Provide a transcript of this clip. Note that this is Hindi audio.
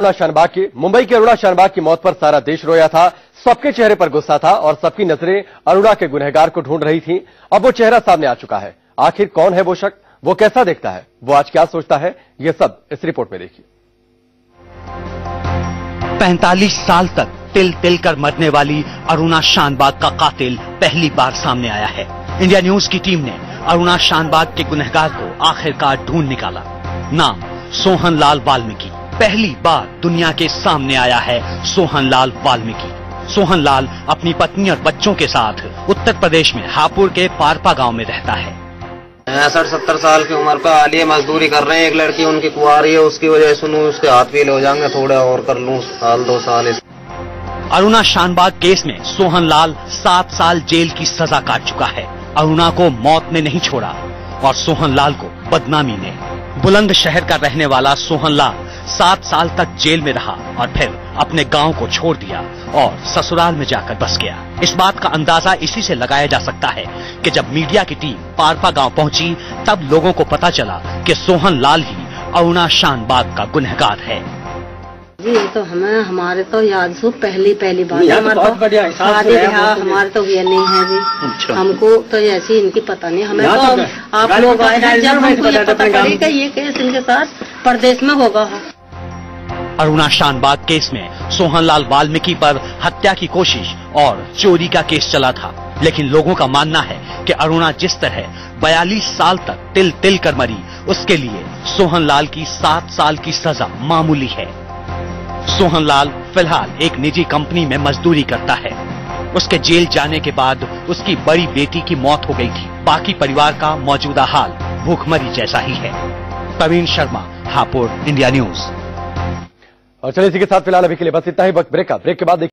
अरुणा शानबाग की मुंबई के अरुणा शानबाग की मौत पर सारा देश रोया था, सबके चेहरे पर गुस्सा था और सबकी नज़रें अरुणा के गुनहगार को ढूंढ रही थीं। अब वो चेहरा सामने आ चुका है। आखिर कौन है वो शख्स? वो कैसा देखता है? वो आज क्या सोचता है? ये सब इस रिपोर्ट में देखिए। पैंतालीस साल तक तिल तिल कर मरने वाली अरुणा शानबाग का कातिल पहली बार सामने आया है। इंडिया न्यूज़ की टीम ने अरुणा शानबाग के गुनहगार को आखिरकार ढूंढ निकाला। नाम सोहन लाल वाल्मीकि। पहली बार दुनिया के सामने आया है सोहन लाल वाल्मीकि। सोहन लाल अपनी पत्नी और बच्चों के साथ उत्तर प्रदेश में हापुड़ के पारपा गाँव में रहता है। पैंसठ सत्तर साल की उम्र का आलिए मजदूरी कर रहे हैं। एक लड़की उनकी कुआरी है उसकी वजह सुनू उसके हाथ पीले हो जाएँगे थोड़े और कर लूँ साल दो साल इस अरुणा शानबाग केस में सोहन लाल सात साल जेल की सजा काट चुका है। अरुणा को मौत ने नहीं छोड़ा और सोहन लाल को बदनामी ने। बुलंद शहर का रहने वाला सोहन लाल सात साल तक जेल में रहा और फिर अपने गाँव को छोड़ दिया और ससुराल में जाकर बस गया। इस बात का अंदाज़ा इसी से लगाया जा सकता है कि जब मीडिया की टीम पारपा गाँव पहुँची तब लोगों को पता चला कि सोहन लाल ही अरुणा शानबाग का गुनहगार है। जी ये तो हमें हमारे तो याद सो पहली पहली बात यहाँ तो हमारे बहुत बढ़िया हिसाब से शादी ब्याह हमारे तो ये नहीं है जी। अच्छा। हमको तो ऐसी इनकी पता नहीं। हमें तो तो आप लोग आए हैं जब हमको ये पता अपने चली गाँव कि ये केस इनके साथ प्रदेश में होगा। अरुणा शानबाग केस में सोहनलाल वाल्मीकि पर हत्या की कोशिश और चोरी का केस चला था। लेकिन लोगों का मानना है कि अरुणा जिस तरह 42 साल तक तिल तिल कर मरी, उसके लिए सोहनलाल की सात साल की सजा मामूली है। सोहनलाल फ़िलहाल एक निजी कंपनी में मजदूरी करता है। उसके जेल जाने के बाद उसकी बड़ी बेटी की मौत हो गई थी। बाकी परिवार का मौजूदा हाल भूखमरी जैसा ही है। Praveen Sharma, Hapur, India News. और चलिए इसी के साथ फ़िलहाल अभी के लिए बस इतना ही वक्त ब्रेक का। ब्रेक के बाद